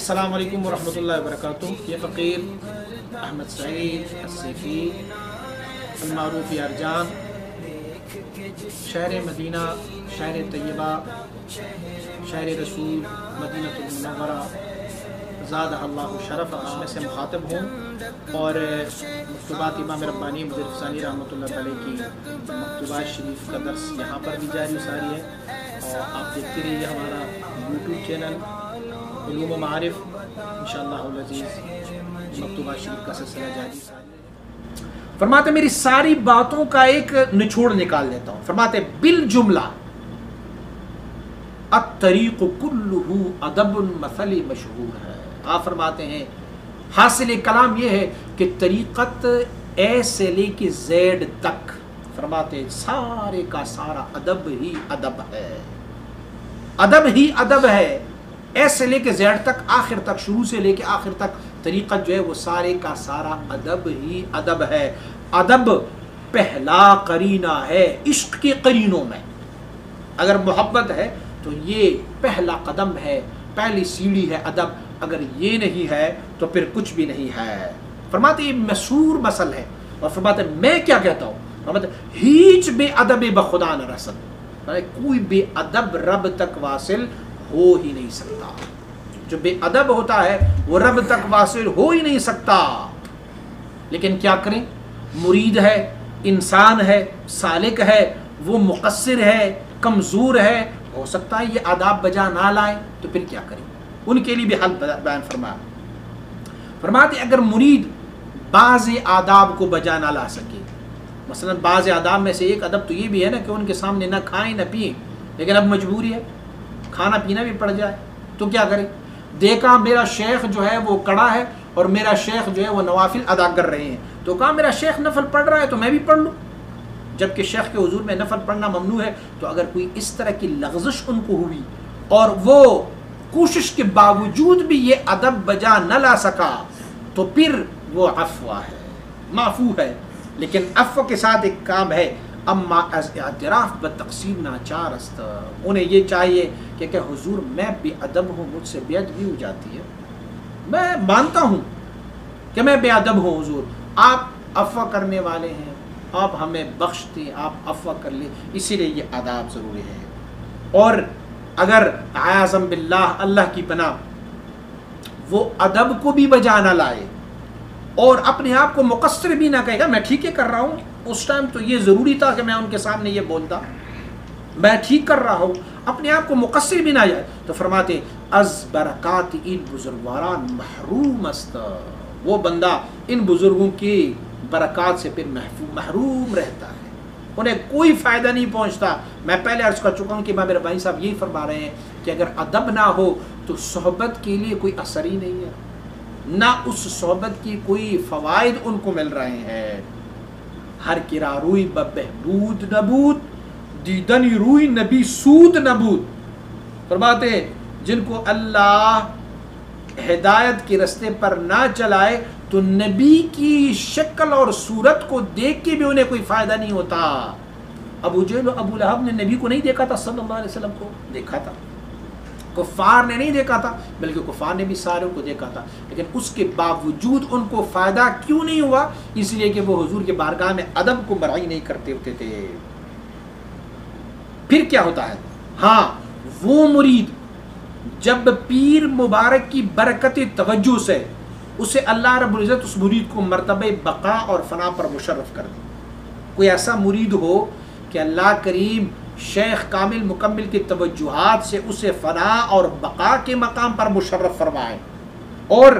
السلام علیکم ورحمۃ اللہ وبرکاتہ۔ یہ فقیر احمد سعید، السیفی، المعروف یارجان، شہر مدینہ، شہر طیبہ، شہر رسول مدینہ المنورہ۔ زاد اللہ شرف اس میں سے مخاطب ہوں۔ اور مکتوبات امام ربانی مدر ثانی رحمۃ اللہ علیہ کی مکتوبات شریف کا درس یہاں پر بھی جاری ساری ہے۔ آپ دیکھتے رہیے ہمارا یوٹیوب چینل علوم و معارف. انشاءاللہ العزیز مکتوبہ شریف کا سلسلہ جاری. فرماتے میری ساری باتوں کا ایک نچوڑ نکال دیتا ہوں. فرماتے بالجملہ، الطریق کلہ ادب مثل مشہور ہے. آپ فرماتے ہیں، حاصل کلام یہ ہے کہ طریقت اے سے لے کے زیڈ تک، فرماتے سارے کا سارا ادب ہی ادب ہے. ادب ہی ادب ہے۔ ایس سے لے کے زیڈ تک، آخر تک، شروع سے لے کے آخر تک طریقہ جو ہے وہ سارے کا سارا ادب ہی ادب ہے۔ ادب پہلا کرینہ ہے عشق کے کرینوں میں۔ اگر محبت ہے تو یہ پہلا قدم ہے، پہلی سیڑھی ہے ادب۔ اگر یہ نہیں ہے تو پھر کچھ بھی نہیں ہے۔ فرماتے یہ مشہور مسل ہے اور فرماتے میں کیا کہتا ہوں؟ فرماتے ہیچ بے ادب بخدا نہ رسد۔ ہے، کوئی بے ادب رب تک واصل ہو ہی نہیں سکتا۔ جو بے ادب ہوتا ہے، وہ رب تک واصل ہو ہی نہیں سکتا۔ لیکن کیا کریں؟ مرید ہے، انسان ہے، سالک ہے، وہ مقصر ہے، کمزور ہے۔ ہو سکتا ہے یہ آداب بجا نہ لائے تو پھر کیا کریں؟ ان کے لیے بھی حل بیان فرما فرماتے اگر مرید بعض آداب کو بجا نہ لا سکے مثلا بعض آداب میں سے ایک ادب تو یہ بھی ہے نا کہ ان کے سامنے نہ کھائیں نہ پئیں، لیکن اب مجبوری ہے، کھانا پینا بھی پڑ جائے۔ تو کیا کریں؟ دیکھا میرا شیخ جو ہے وہ کڑا ہے اور میرا شیخ جو ہے وہ نوافل ادا کر رہے ہیں۔ تو کہا میرا شیخ نفل پڑھ رہا ہے تو میں بھی پڑھ لوں؟ جبکہ شیخ کے حضور میں نفل پڑھنا ممنوع ہے، تو اگر کوئی اس طرح کی لغزش ان کو ہوئی اور وہ کوشش کے باوجود بھی یہ ادب بجا نہ لا سکا، تو پھر وہ افواہ ہے، معفو ہے۔ لیکن افو کے ساتھ ایک کام ہے، اما از اعتراف بتقسیم ناچار است انہیں یہ چاہیے کہ کہ حضور میں بے ادب ہوں، مجھ سے بے ادبی ہو جاتی ہے۔ میں مانتا ہوں کہ میں بے ادب ہوں حضور۔ آپ افواہ کرنے والے ہیں، آپ ہمیں بخش دیں آپ افواہ کر لیں۔ اسی لیے یہ آداب ضروری ہے۔ اور اگر اعظم باللہ، اللہ کی پناہ، وہ ادب کو بھی بجا نہ لائے۔ اور اپنے آپ کو مقصر بھی نہ کہے گا، میں ٹھیک ہے کر رہا ہوں۔ اس ٹائم تو یہ ضروری تھا کہ میں ان کے سامنے یہ بولتا۔ میں ٹھیک کر رہا ہوں، اپنے آپ کو مقصر بھی نہ جائے۔ تو فرماتے از برکات ان بزرگواران محروم است. وہ بندہ ان بزرگوں کی برکات سے پھر محروم رہتا ہے۔ انہیں کوئی فائدہ نہیں پہنچتا۔ میں پہلے عرض کر چکا ہوں کہ میرے بھائی صاحب یہی فرما رہے ہیں کہ اگر ادب نہ ہو تو صحبت کے لیے کوئی اثر ہی نہیں ہے۔ نہ اس صحبت کی کوئی فوائد ان کو مل رہے ہیں۔ ہر کرا روئی بہبود نبود دیدن روئی نبی سود نبود فرماتے ہیں، جن کو اللہ ہدایت کے رستے پر نہ چلائے، تو نبی کی شکل اور صورت کو دیکھ کے بھی انہیں کوئی فائدہ نہیں ہوتا۔ ابو جیل و ابو لہب نے نبی کو نہیں دیکھا تھا، صلی اللہ علیہ وسلم کو دیکھا تھا۔ کفار نے نہیں دیکھا تھا، بلکہ کفار نے بھی سارے کو دیکھا تھا۔ لیکن اس کے باوجود ان کو فائدہ کیوں نہیں ہوا؟ اس لیے کہ وہ حضور کے بارگاہ میں ادب کو برائی نہیں کرتے ہوتے تھے۔ پھر کیا ہوتا ہے؟ ہاں وہ مرید جب پیر مبارک کی برکت توجہ سے اسے اللہ رب العزت اس مرید کو مرتبہ بقا اور فنا پر مشرف کر دے کوئی ایسا مرید ہو کہ اللہ کریم شیخ کامل مکمل کی توجہات سے اسے فنا اور بقا کے مقام پر مشرف فرمائے اور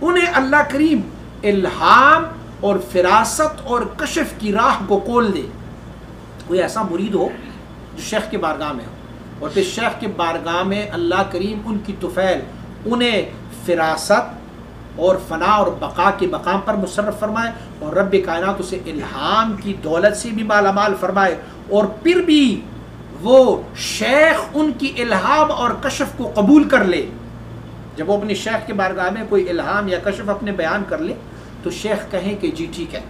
انہیں اللہ کریم الہام اور فراست اور کشف کی راہ کو کول دے۔ کوئی ایسا مرید ہو جو شیخ کے بارگاہ میں ہو۔ اور پھر شیخ کے بارگاہ میں اللہ کریم ان کی طفیل انہیں فراست اور فنا اور بقا کے مقام پر مصرف فرمائے اور رب کائنات اسے الہام کی دولت سے بھی مالا مال فرمائے اور پھر بھی وہ شیخ ان کی الہام اور کشف کو قبول کر لے۔ جب وہ اپنی شیخ کے بارگاہ میں کوئی الہام یا کشف اپنے بیان کر لے، تو شیخ کہیں کہ جی ٹھیک ہے،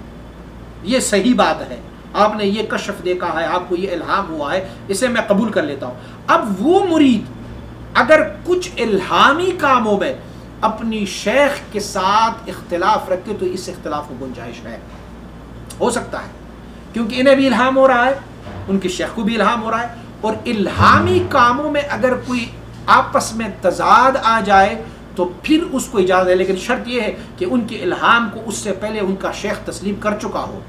یہ صحیح بات ہے، آپ نے یہ کشف دیکھا ہے، آپ کو یہ الہام ہوا ہے، اسے میں قبول کر لیتا ہوں۔ اب وہ مرید اگر کچھ الہامی کاموں میں اپنی شیخ کے ساتھ اختلاف رکھے، تو اس اختلاف کو گنجائش ہے۔ ہو سکتا ہے، کیونکہ انہیں بھی الہام ہو رہا ہے۔ ان کی شیخ کو بھی الہام ہو رہا ہے اور الہامی کاموں میں اگر کوئی آپس میں تضاد آ جائے تو پھر اس کو اجازت ہے۔ لیکن شرط یہ ہے کہ ان کے الہام کو اس سے پہلے ان کا شیخ تسلیم کر چکا ہو۔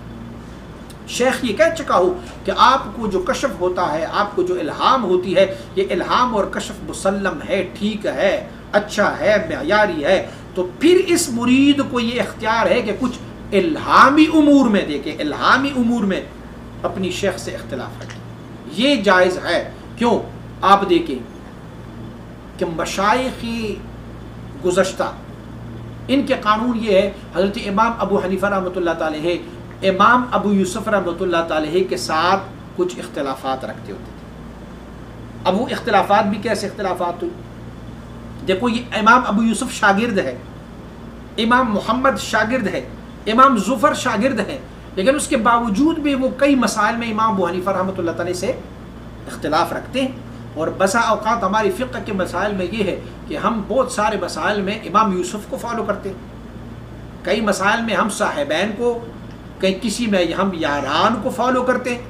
شیخ یہ کہہ چکا ہو کہ آپ کو جو کشف ہوتا ہے، آپ کو جو الہام ہوتی ہے، یہ الہام اور کشف مسلم ہے، ٹھیک ہے اچھا ہے، معیاری ہے۔ تو پھر اس مرید کو یہ اختیار ہے کہ کچھ الہامی امور میں دیکھیں۔ الہامی امور میں اپنی شیخ سے اختلاف رکھیں یہ جائز ہے۔ کیوں؟ آپ دیکھیں کہ مشائقی گزشتہ، ان کے قانون یہ ہے، حضرت امام ابو حنیفہ رحمۃ اللہ تعالیٰ امام ابو یوسف رحمۃ اللہ تعالیٰ کے ساتھ کچھ اختلافات رکھتے ہوتے تھے۔ اب وہ اختلافات بھی کیسے اختلافات ہوئی؟ دیکھو، یہ امام ابو یوسف شاگرد ہے، امام محمد شاگرد ہے، امام ظفر شاگرد ہے۔ لیکن اس کے باوجود بھی وہ کئی مسائل میں امام ابو حنیفہ رحمۃ اللہ تعالیٰ سے اختلاف رکھتے ہیں۔ اور بسا اوقات ہماری فقہ کے مسائل میں یہ ہے کہ ہم بہت سارے مسائل میں امام یوسف کو فالو کرتے ہیں۔ کئی مسائل میں ہم صاحبین کو کہیں کسی میں ہم یاران کو فالو کرتے ہیں۔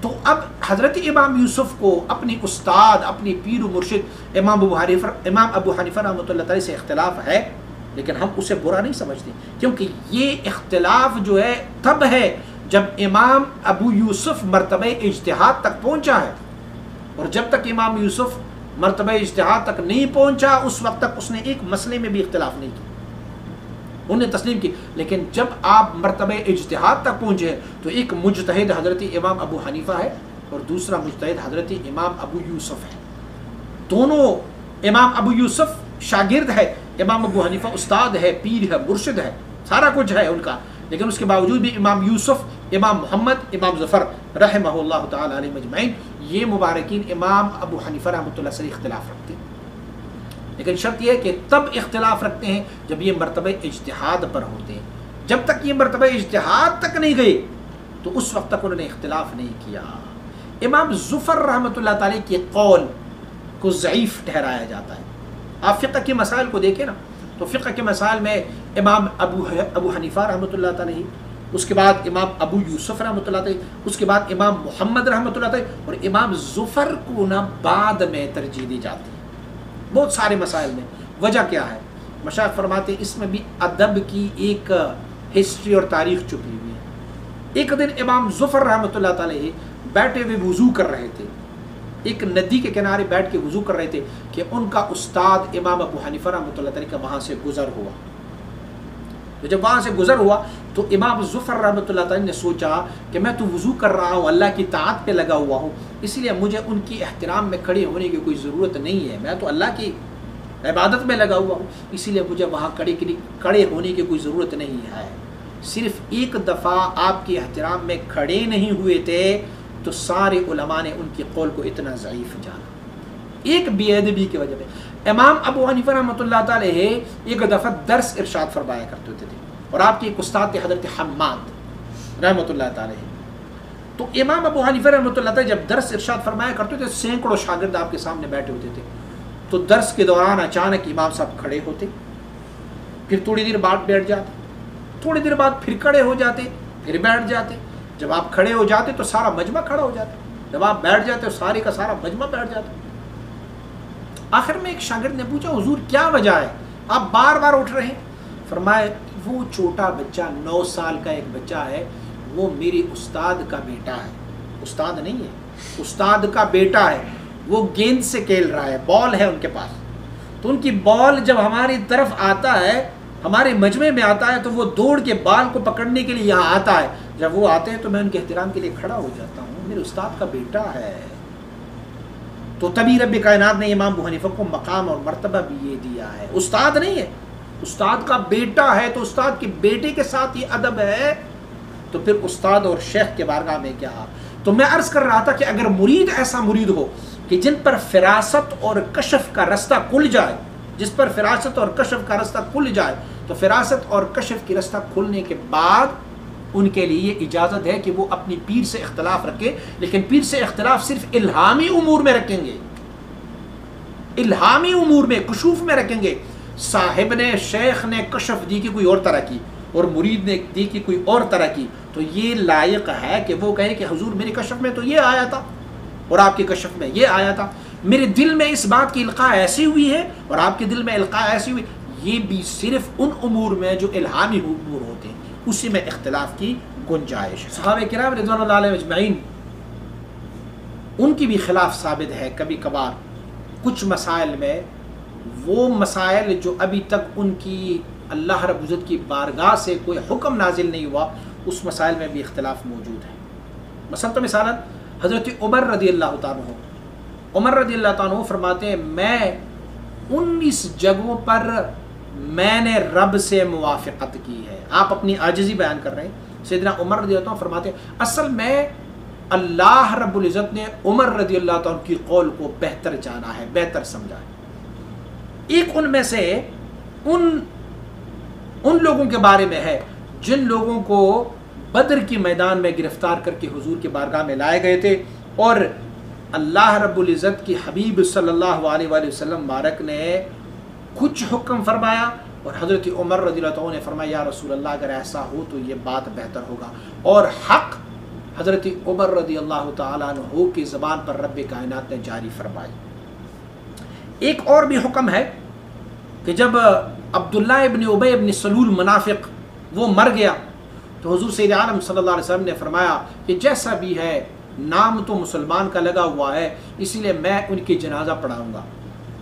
تو اب حضرت امام یوسف کو اپنی استاد، اپنی پیر و مرشد امام ابو حنیفہ، امام ابو حنیفہ رحمۃ اللہ تعالی سے اختلاف ہے۔ لیکن ہم اسے برا نہیں سمجھتے کیونکہ یہ اختلاف جو ہے تب ہے جب امام ابو یوسف مرتبہ اجتہاد تک پہنچا ہے اور جب تک امام یوسف مرتبہ اجتہاد تک نہیں پہنچا، اس وقت تک اس نے ایک مسئلے میں بھی اختلاف نہیں کیا۔ انہوں نے تسلیم کی۔ لیکن جب آپ مرتبہ اجتہاد تک پہنچے تو ایک مجتہد حضرت امام ابو حنیفہ ہے اور دوسرا مجتہد حضرت امام ابو یوسف ہے۔ دونوں امام ابو یوسف شاگرد ہے۔ امام ابو حنیفہ استاد ہے، پیر ہے، مرشد ہے، سارا کچھ ہے ان کا۔ لیکن اس کے باوجود بھی امام یوسف، امام محمد، امام ظفر رحمہ اللہ تعالی علیہ مجمعین یہ مبارکین امام ابو حنیفہ رحمۃ اللہ سے اختلاف رکھتے ہیں۔ لیکن شرط یہ ہے کہ تب اختلاف رکھتے ہیں جب یہ مرتبہ اجتہاد پر ہوتے ہیں۔ جب تک یہ مرتبہ اجتہاد تک نہیں گئے، تو اس وقت تک انہوں نے اختلاف نہیں کیا۔ امام ظفر رحمۃ اللہ تعالی کے قول کو ضعیف ٹھہرایا جاتا ہے۔ آپ فقہ کے مسائل کو دیکھیں نا، تو فقہ کے مسائل میں امام ابو ابو حنیفہ رحمۃ اللہ تعالی اس کے بعد امام ابو یوسف رحمۃ اللہ تعالی اس کے بعد امام محمد رحمۃ اللہ تعالی اور امام ظفر کو نہ بعد میں ترجیح دی جاتی ہے۔ بہت سارے مسائل میں۔ وجہ کیا ہے؟ مشاق فرماتے اس میں بھی ادب کی ایک ہسٹری اور تاریخ چھپی ہوئی ہے۔ ایک دن امام ظفر رحمۃ اللہ تعالی بیٹھے ہوئے وضو کر رہے تھے۔ ایک ندی کے کنارے بیٹھ کے وضو کر رہے تھے کہ ان کا استاد امام ابو حنیفہ رحمۃ اللہ تعالی کا وہاں سے گزر ہوا۔ تو جب وہاں سے گزر ہوا تو امام ظفر رحمۃ اللہ تعالی نے سوچا کہ میں تو وضو کر رہا ہوں، اللہ کی طاعت پہ لگا ہوا ہوں، اس لیے مجھے ان کی احترام میں کھڑے ہونے کی کوئی ضرورت نہیں ہے، میں تو اللہ کی عبادت میں لگا ہوا ہوں اسی لیے مجھے وہاں کڑے کڑے ہونے کی کوئی ضرورت نہیں ہے۔ صرف ایک دفعہ آپ کے احترام میں کھڑے نہیں ہوئے تھے تو سارے علماء نے ان کے قول کو اتنا ضعیف جانا۔ ایک بے ادبی کی وجہ پہ امام ابو حنیفہ رحمۃ اللہ تعالی ایک دفعہ درس ارشاد فرمایا کرتے ہوتے تھے۔ اور آپ کے ایک استاد تھے، حضرت حماد رحمۃ اللہ تعالی تو امام ابو حنیفہ رحمۃ اللہ تعالی جب درس ارشاد فرمایا کرتے تھے، سینکڑوں شاگرد آپ کے سامنے بیٹھے ہوتے تھے۔ تو درس کے دوران اچانک امام صاحب کھڑے ہوتے۔ پھر تھوڑی دیر بعد بیٹھ جاتے۔ تھوڑی دیر بعد پھر کھڑے ہو جاتے، پھر بیٹھ جاتے۔ جب آپ کھڑے ہو جاتے تو سارا مجمع کھڑا ہو جاتا جب آپ بیٹھ جاتے تو سارے کا سارا مجمع بیٹھ جاتا آخر میں ایک شاگرد نے پوچھا، حضور، کیا وجہ ہے؟ آپ بار بار اٹھ رہے ہیں؟ فرمائے وہ چھوٹا بچہ نو سال کا ایک بچہ ہے، وہ میری استاد کا بیٹا ہے۔ استاد نہیں ہے، استاد کا بیٹا ہے۔ وہ گیند سے کھیل رہا ہے، بال ہے ان کے پاس۔ تو ان کی بال جب ہماری طرف آتا ہے، ہمارے مجمع میں آتا ہے، تو وہ دوڑ کے بال کو پکڑنے کے لیے یہاں آتا ہے۔ جب وہ آتے ہیں تو میں ان کے احترام کے لیے کھڑا ہو جاتا ہوں۔ میرے استاد کا بیٹا ہے۔ تو تبھی رب کائنات نے امام حنیفہ کو مقام اور مرتبہ بھی یہ دیا ہے۔ استاد نہیں ہے۔ استاد کا بیٹا ہے تو استاد کے بیٹے کے ساتھ یہ ادب ہے۔ تو پھر استاد اور شیخ کے بارگاہ میں کیا؟ تو میں عرض کر رہا تھا کہ اگر مرید ایسا مرید ہو کہ جن پر فراست اور کشف کا رستہ کھل جائے، جس پر فراست اور کشف کا رستہ کھل جائے، تو فراست اور کشف کی رستہ کھلنے کے بعد ان کے لیے یہ اجازت ہے کہ وہ اپنی پیر سے اختلاف رکھے، لیکن پیر سے اختلاف صرف الہامی امور میں رکھیں گے۔ الہامی امور میں، کشوف میں رکھیں گے۔ صاحب نے، شیخ نے کشف دی کی کوئی اور طرح کی، اور مرید نے دی کی کوئی اور طرح کی۔ تو یہ لائق ہے کہ وہ کہے کہ حضور میری کشف میں تو یہ آیا تھا، اور آپ کی کشف میں یہ آیا تھا۔ میرے دل میں اس بات کی القاع ایسی ہوئی ہے، اور آپ کے دل میں القاع ایسی ہوئی۔ یہ بھی صرف ان امور میں جو الہامی امور ہوتے ہیں۔ اسی میں اختلاف کی گنجائش ہے۔ صحابہ کرام رضوان اللہ علیہ مجمعین ان کی بھی خلاف ثابت ہے کبھی کبھار۔ کچھ مسائل میں، وہ مسائل جو ابھی تک ان کی اللہ رب عزت کی بارگاہ سے کوئی حکم نازل نہیں ہوا، اس مسائل میں بھی اختلاف موجود ہے۔ مثلا تو مثالاً حضرت عمر رضی اللہ تعالیٰ عمر رضی اللہ تعالیٰ فرماتے ہیں، میں انیس جگہوں پر میں نے رب سے موافقت کی ہے۔ آپ اپنی عاجزی بیان کر رہے ہیں۔ سیدنا عمر رضی اللہ عنہ فرماتے ہیں، اصل میں اللہ رب العزت نے عمر رضی اللہ تعالیٰ کی قول کو بہتر جانا ہے، بہتر سمجھا ہے۔ ایک ان میں سے ان ان لوگوں کے بارے میں ہے جن لوگوں کو بدر کی میدان میں گرفتار کر کے حضور کے بارگاہ میں لائے گئے تھے اور اللہ رب العزت کی حبیب صلی اللہ علیہ وآلہ وسلم مبارک نے کچھ حکم فرمایا اور حضرت عمر رضی اللہ عنہ نے فرمایا، یا رسول اللہ، اگر ایسا ہو تو یہ بات بہتر ہوگا. اور حق حضرت عمر رضی اللہ تعالیٰ عنہ کی زبان پر رب کائنات نے جاری فرمائی۔ ایک اور بھی حکم ہے کہ جب عبداللہ ابن عبی ابن سلول منافق وہ مر گیا، تو حضور سید عالم صلی اللہ علیہ وسلم نے فرمایا کہ جیسا بھی ہے، نام تو مسلمان کا لگا ہوا ہے، اسی لیے میں ان کی جنازہ پڑھاؤں گا۔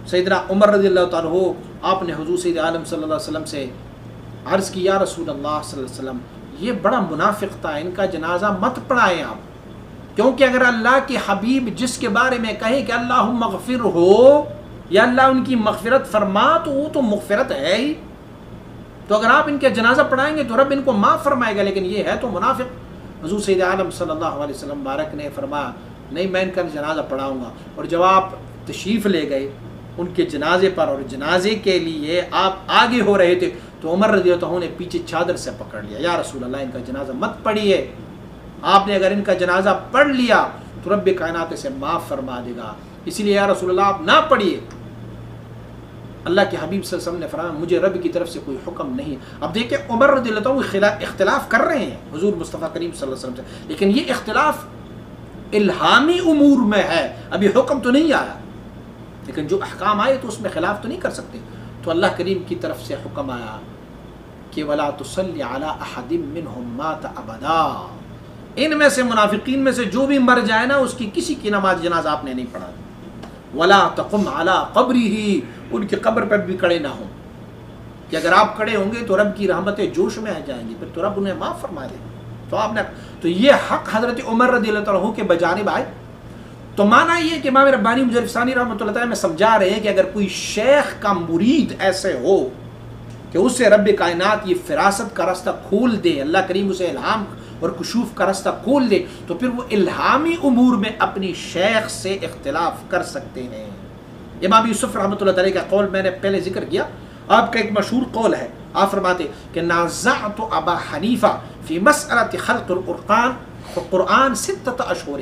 سیدنا عمر رضی اللہ تعالیٰ ہو آپ نے حضور سید عالم صلی اللہ علیہ وسلم سے عرض کی، یا رسول اللہ صلی اللہ علیہ وسلم، یہ بڑا منافق تھا، ان کا جنازہ مت پڑھائیں آپ۔ کیونکہ اگر اللہ کے حبیب جس کے بارے میں کہیں کہ اللہ مغفر ہو، یا اللہ ان کی مغفرت فرما، تو وہ تو مغفرت ہے ہی۔ تو اگر آپ ان کے جنازہ پڑھائیں گے، تو رب ان کو معاف فرمائے گا، لیکن یہ ہے تو منافق۔ حضور سید عالم صلی اللہ علیہ وسلم بارک نے فرمایا، نہیں، میں ان کا جنازہ پڑھاؤں گا۔ اور جب آپ تشریف لے گئے ان کے جنازے پر اور جنازے کے لیے آپ آگے ہو رہے تھے تو عمر رضی اللہ عنہ نے پیچھے چادر سے پکڑ لیا۔ یا رسول اللہ، ان کا جنازہ مت پڑھیے۔ آپ نے اگر ان کا جنازہ پڑھ لیا تو رب کائنات سے معاف فرما دے گا۔ اسی لیے یا رسول اللہ، آپ نہ پڑھیے۔ اللہ کے حبیب صلی اللہ علیہ وسلم نے فرمایا، مجھے رب کی طرف سے کوئی حکم نہیں۔ اب دیکھیں، عمر رضی اللہ عنہ اختلاف کر رہے ہیں۔ حضور مصطفیٰ کریم صلی اللہ علیہ وسلم سے۔ لیکن یہ اختلاف الہامی امور میں ہے۔ ابھی حکم تو نہیں آیا۔ لیکن جو احکام آئے تو اس میں خلاف تو نہیں کر سکتے۔ تو اللہ کریم کی طرف سے حکم آیا کہ ولا تسلی علی احد منهم مات ابدا ان میں سے منافقین میں سے جو بھی مر جائے نا، اس کی کسی کی نماز جنازہ آپ نے نہیں پڑھا۔ ولا تقم علی قبری ہی ان کی قبر پر بھی کڑے نہ ہوں۔ کہ اگر آپ کڑے ہوں گے تو رب کی رحمتیں جوش میں آ جائیں گی، پھر تو رب انہیں معاف فرما دے۔ تو آپ نے تو یہ حق حضرت عمر رضی اللہ تعالیٰ کے بجانب آئے۔ تو مانا یہ کہ امام ربانی مجرف ثانی رحمۃ اللہ تعالیٰ میں سمجھا رہے ہیں کہ اگر کوئی شیخ کا مرید ایسے ہو کہ اس سے رب کائنات یہ فراست کا رستہ کھول دے، اللہ کریم اسے الہام اور کشوف کا رستہ کھول دے، تو پھر وہ الہامی امور میں اپنی شیخ سے اختلاف کر سکتے ہیں۔ امام یوسف رحمۃ اللہ تعالیٰ کا قول میں نے پہلے ذکر کیا۔ آپ کا ایک مشہور قول ہے، آپ فرماتے کہ نازعت ابا حنیفہ فی مسئلہ خلق القرآن، قرآن ستت اشہر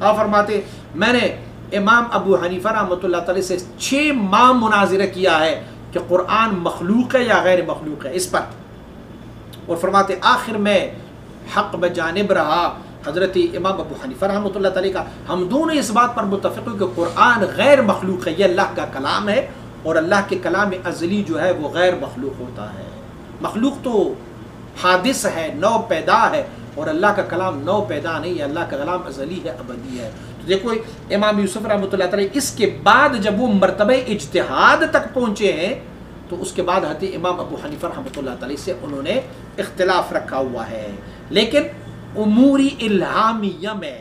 آپ فرماتے میں نے امام ابو حنیفہ رحمۃ اللہ تعالی سے چھ ماہ مناظرہ کیا ہے کہ قرآن مخلوق ہے یا غیر مخلوق ہے، اس پر۔ اور فرماتے آخر میں حق بجانب رہا۔ حضرت امام ابو حنیفہ رحمۃ اللہ تعالی کا، ہم دونوں اس بات پر متفق کہ قرآن غیر مخلوق ہے، یہ اللہ کا کلام ہے اور اللہ کے کلام ازلی جو ہے وہ غیر مخلوق ہوتا ہے۔ مخلوق تو حادث ہے نو پیدا ہے اور اللہ کا کلام نو پیدا نہیں ہے، اللہ کا کلام ازلی ہے، ابدی ہے۔ تو دیکھو، امام یوسف رحمۃ اللہ تعالی اس کے بعد جب وہ مرتبہ اجتہاد تک پہنچے ہیں، تو اس کے بعد حتی امام ابو حنیفہ رحمۃ اللہ تعالی سے انہوں نے اختلاف رکھا ہوا ہے۔ لیکن اموری الہامیہ میں